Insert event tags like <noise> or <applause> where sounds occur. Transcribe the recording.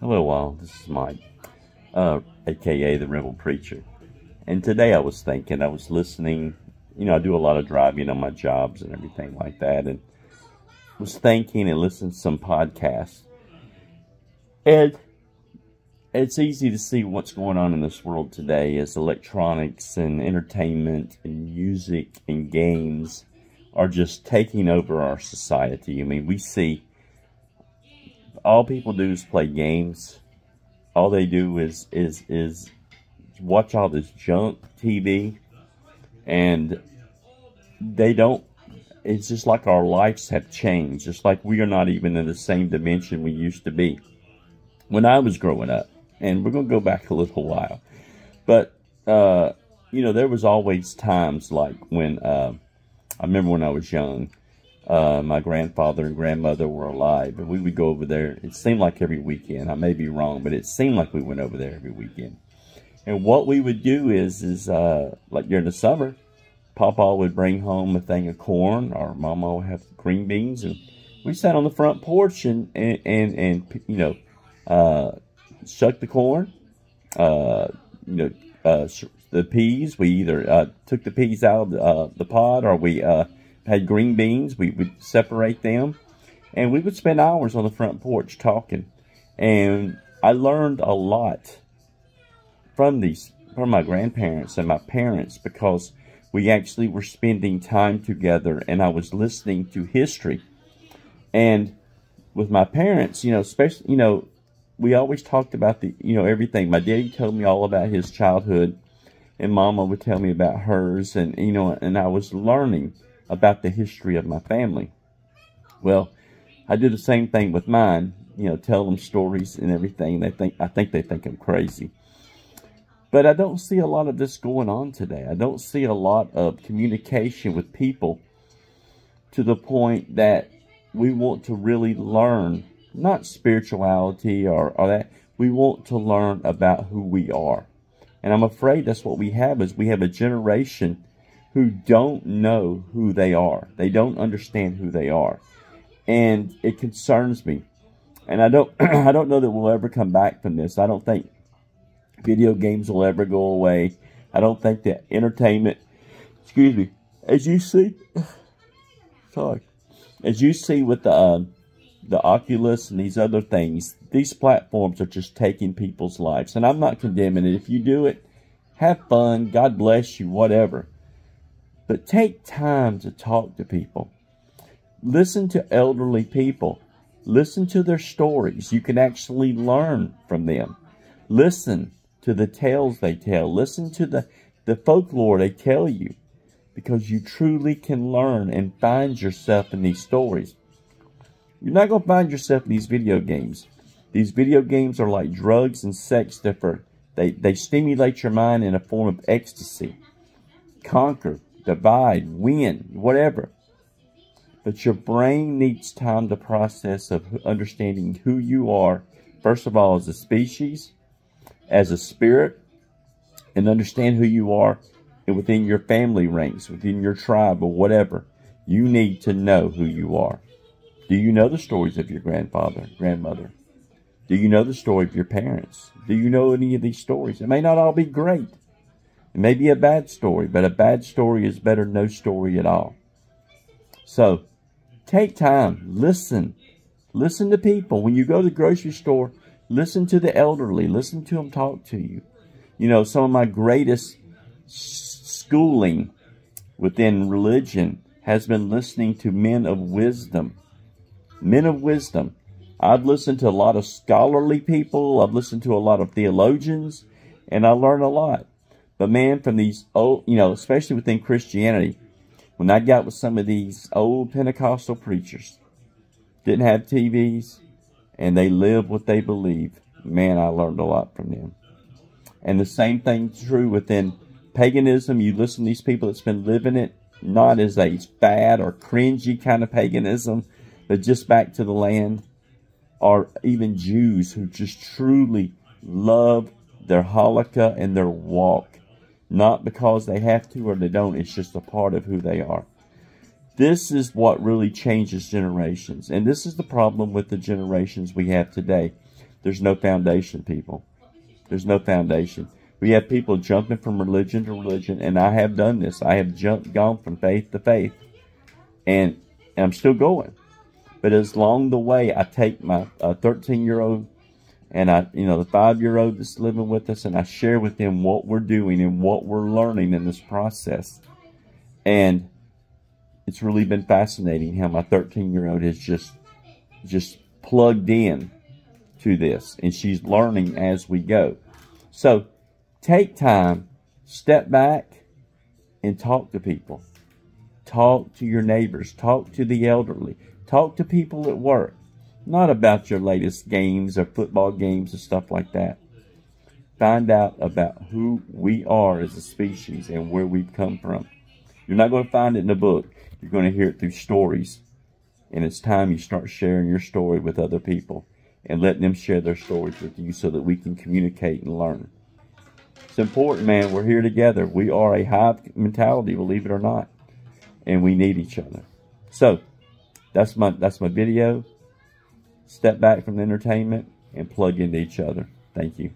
Hello, all. This is Mike, uh, aka the Rebel Preacher. And today I was thinking, I was listening. You know, I do a lot of driving on my jobs and everything like that, and was thinking and listening to some podcasts. And it's easy to see what's going on in this world today as electronics and entertainment and music and games are just taking over our society. I mean, we see all people do is play games. All they do is is is watch all this junk TV, and they don't. It's just like our lives have changed. Just like we are not even in the same dimension we used to be when I was growing up. And we're gonna go back a little while, but uh, you know, there was always times like when uh, I remember when I was young uh, my grandfather and grandmother were alive, and we would go over there. It seemed like every weekend. I may be wrong, but it seemed like we went over there every weekend. And what we would do is, is uh, like during the summer, Papa would bring home a thing of corn, or Mama would have green beans, and we sat on the front porch and and and, and you know, uh, shuck the corn, uh, you know, uh, the peas. We either uh, took the peas out of the, uh, pod, or we had green beans. We would separate them. And we would spend hours on the front porch talking. And I learned a lot from these, from my grandparents and my parents because we actually were spending time together and I was listening to history. And with my parents, you know, especially, you know, we always talked about the, you know, everything. My daddy told me all about his childhood and mama would tell me about hers and, you know, and I was learning about the history of my family. Well, I do the same thing with mine, you know, tell them stories and everything. They think I think they think I'm crazy. But I don't see a lot of this going on today. I don't see a lot of communication with people to the point that we want to really learn, not spirituality or, or that, we want to learn about who we are. And I'm afraid that's what we have is we have a generation who don't know who they are. They don't understand who they are. And it concerns me. And I don't <clears throat> I don't know that we'll ever come back from this. I don't think video games will ever go away. I don't think that entertainment excuse me, as you see <sighs> sorry. As you see with the uh, the Oculus and these other things, these platforms are just taking people's lives. And I'm not condemning it. If you do it, have fun. God bless you, whatever. But take time to talk to people. Listen to elderly people. Listen to their stories. You can actually learn from them. Listen to the tales they tell. Listen to the, the folklore they tell you because you truly can learn and find yourself in these stories. You're not going to find yourself in these video games. These video games are like drugs and sex different. They, they stimulate your mind in a form of ecstasy. Conquer, divide, win, whatever. But your brain needs time to process of understanding who you are, first of all, as a species, as a spirit, and understand who you are within your family ranks, within your tribe, or whatever. You need to know who you are. Do you know the stories of your grandfather, grandmother? Do you know the story of your parents? Do you know any of these stories? It may not all be great. It may be a bad story, but a bad story is better than no story at all. So, take time. Listen. Listen to people. When you go to the grocery store, listen to the elderly. Listen to them talk to you. You know, some of my greatest schooling within religion has been listening to men of wisdom. Men of wisdom. I've listened to a lot of scholarly people. I've listened to a lot of theologians, and I learn a lot. But man, from these old, you know, especially within Christianity, when I got with some of these old Pentecostal preachers, didn't have TVs, and they live what they believe, man, I learned a lot from them. And the same thing true within paganism. You listen to these people that's been living it, not as a fad or cringy kind of paganism, but just back to the land, or even Jews who just truly love their halakha and their walk not because they have to or they don't. It's just a part of who they are. This is what really changes generations. And this is the problem with the generations we have today. There's no foundation, people. There's no foundation. We have people jumping from religion to religion, and I have done this. I have jumped, gone from faith to faith, and, and I'm still going. But as long the way, I take my 13 uh, year old and I, you know, the five year old that's living with us, and I share with them what we're doing and what we're learning in this process. And it's really been fascinating how my 13 year old has just, just plugged in to this, and she's learning as we go. So take time, step back, and talk to people. Talk to your neighbors. Talk to the elderly. Talk to people at work. Not about your latest games or football games or stuff like that. Find out about who we are as a species and where we've come from. You're not going to find it in a book. You're going to hear it through stories. And it's time you start sharing your story with other people and letting them share their stories with you so that we can communicate and learn. It's important, man. We're here together. We are a hive mentality, believe it or not. And we need each other. So, that's my that's my video. Step back from the entertainment and plug into each other. Thank you.